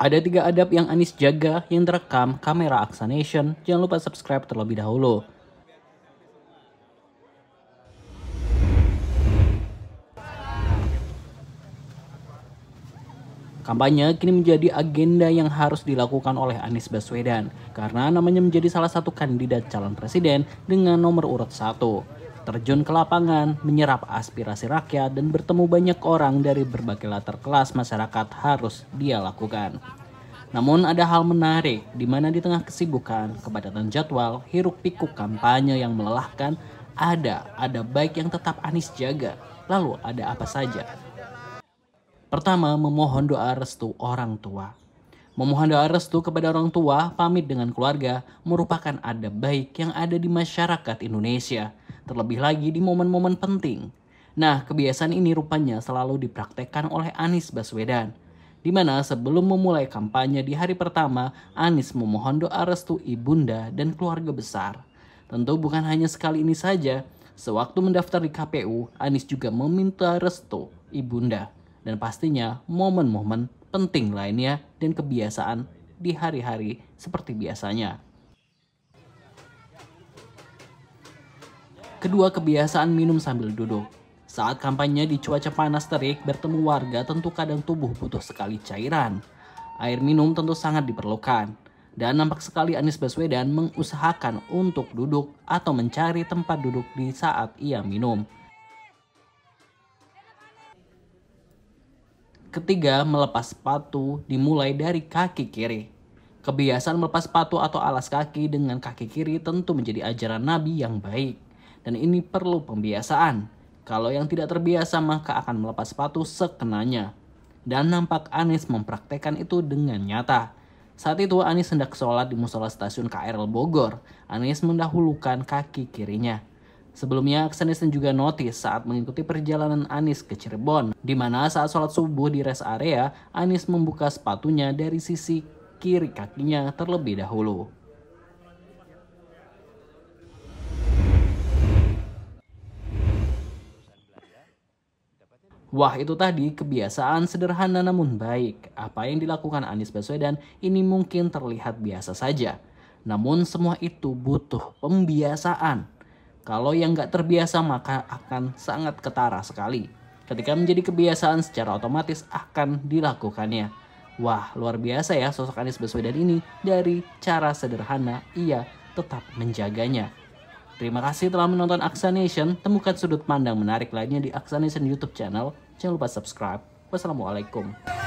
Ada tiga adab yang Anis jaga yang terekam kamera Aksa Nation. Jangan lupa subscribe terlebih dahulu. Kampanye kini menjadi agenda yang harus dilakukan oleh Anies Baswedan karena namanya menjadi salah satu kandidat calon presiden dengan nomor urut satu. Terjun ke lapangan, menyerap aspirasi rakyat dan bertemu banyak orang dari berbagai latar kelas masyarakat harus dia lakukan. Namun ada hal menarik di mana di tengah kesibukan, kepadatan jadwal, hiruk pikuk kampanye yang melelahkan, ada ada baik yang tetap Anies jaga. Lalu ada apa saja? Pertama, memohon doa restu orang tua. Memohon doa restu kepada orang tua, pamit dengan keluarga, merupakan adab baik yang ada di masyarakat Indonesia. Terlebih lagi di momen-momen penting. Nah, kebiasaan ini rupanya selalu dipraktekkan oleh Anies Baswedan. Di mana sebelum memulai kampanye di hari pertama, Anies memohon doa restu ibunda dan keluarga besar. Tentu bukan hanya sekali ini saja, sewaktu mendaftar di KPU, Anies juga meminta restu ibunda dan pastinya momen-momen penting lainnya dan kebiasaan di hari-hari seperti biasanya. Kedua kebiasaan minum sambil duduk. Saat kampanye di cuaca panas terik bertemu warga tentu kadang tubuh butuh sekali cairan. Air minum tentu sangat diperlukan. Dan nampak sekali Anies Baswedan mengusahakan untuk duduk atau mencari tempat duduk di saat ia minum. Ketiga, melepas sepatu dimulai dari kaki kiri. Kebiasaan melepas sepatu atau alas kaki dengan kaki kiri tentu menjadi ajaran Nabi yang baik. Dan ini perlu pembiasaan. Kalau yang tidak terbiasa maka akan melepas sepatu sekenanya. Dan nampak Anies mempraktekkan itu dengan nyata. Saat itu Anies hendak sholat di musola stasiun KRL Bogor. Anies mendahulukan kaki kirinya. Sebelumnya, Aksanesen juga notis saat mengikuti perjalanan Anis ke Cirebon, di mana saat sholat subuh di rest area, Anis membuka sepatunya dari sisi kiri kakinya terlebih dahulu. Wah itu tadi kebiasaan sederhana namun baik. Apa yang dilakukan Anies Baswedan ini mungkin terlihat biasa saja. Namun semua itu butuh pembiasaan kalau yang nggak terbiasa maka akan sangat ketara sekali. Ketika menjadi kebiasaan secara otomatis akan dilakukannya. Wah, luar biasa ya sosok Anies Baswedan ini dari cara sederhana ia tetap menjaganya. Terima kasih telah menonton Aksa Nation. Temukan sudut pandang menarik lainnya di Aksa Nation YouTube channel. Jangan lupa subscribe. Wassalamualaikum.